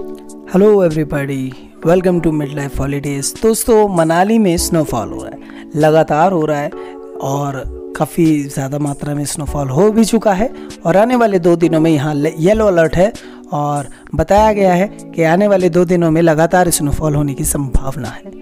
Hello everybody welcome to mid life holidays दोस्तों, मनाली में snowfall हो रहा है। लगातार हो रहा है और काफ़ी ज़्यादा मात्रा में स्नोफॉल हो भी चुका है और आने वाले दो दिनों में यहाँ येलो अलर्ट है और बताया गया है कि आने वाले दो दिनों में लगातार स्नोफॉल होने की संभावना है।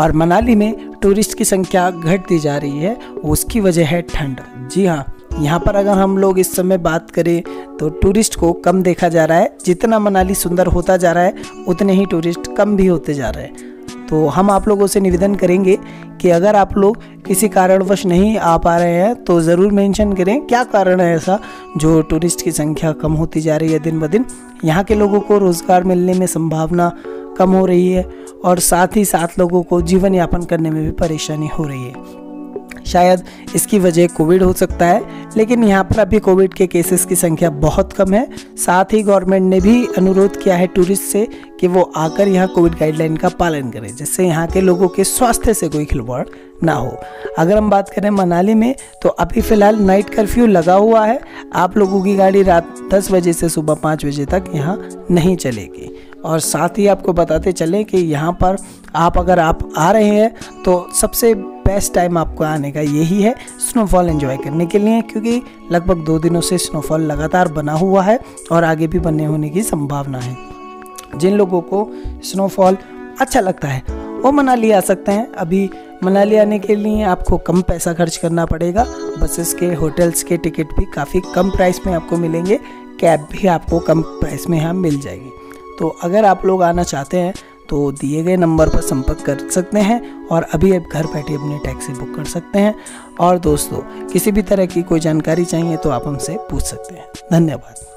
और मनाली में टूरिस्ट की संख्या घटती जा रही है, उसकी वजह है ठंड। जी हाँ यहाँ पर अगर हम लोग इस समय बात करें तो टूरिस्ट को कम देखा जा रहा है। जितना मनाली सुंदर होता जा रहा है, उतने ही टूरिस्ट कम भी होते जा रहे हैं। तो हम आप लोगों से निवेदन करेंगे कि अगर आप लोग किसी कारणवश नहीं आ पा रहे हैं तो ज़रूर मेंशन करें, क्या कारण है ऐसा जो टूरिस्ट की संख्या कम होती जा रही है दिन ब दिन। यहाँ के लोगों को रोज़गार मिलने में संभावना कम हो रही है, और साथ ही साथ लोगों को जीवन यापन करने में भी परेशानी हो रही है। शायद इसकी वजह कोविड हो सकता है, लेकिन यहाँ पर अभी कोविड के केसेस की संख्या बहुत कम है। साथ ही गवर्नमेंट ने भी अनुरोध किया है टूरिस्ट से कि वो आकर यहाँ कोविड गाइडलाइन का पालन करें, जिससे यहाँ के लोगों के स्वास्थ्य से कोई खिलवाड़ ना हो। अगर हम बात करें मनाली में तो अभी फ़िलहाल नाइट कर्फ्यू लगा हुआ है। आप लोगों की गाड़ी रात दस बजे से सुबह पाँच बजे तक यहाँ नहीं चलेगी। और साथ ही आपको बताते चलें कि यहाँ पर आप अगर आप आ रहे हैं तो सबसे बेस्ट टाइम आपको आने का यही है स्नोफॉल एंजॉय करने के लिए, क्योंकि लगभग दो दिनों से स्नोफॉल लगातार बना हुआ है और आगे भी बनने होने की संभावना है। जिन लोगों को स्नोफॉल अच्छा लगता है, वो मनाली आ सकते हैं। अभी मनाली आने के लिए आपको कम पैसा खर्च करना पड़ेगा। बसेस के होटल्स के टिकट भी काफ़ी कम प्राइस में आपको मिलेंगे। कैब भी आपको कम प्राइस में यहाँ मिल जाएगी। तो अगर आप लोग आना चाहते हैं तो दिए गए नंबर पर संपर्क कर सकते हैं और अभी आप घर बैठे अपनी टैक्सी बुक कर सकते हैं। और दोस्तों, किसी भी तरह की कोई जानकारी चाहिए तो आप हमसे पूछ सकते हैं। धन्यवाद।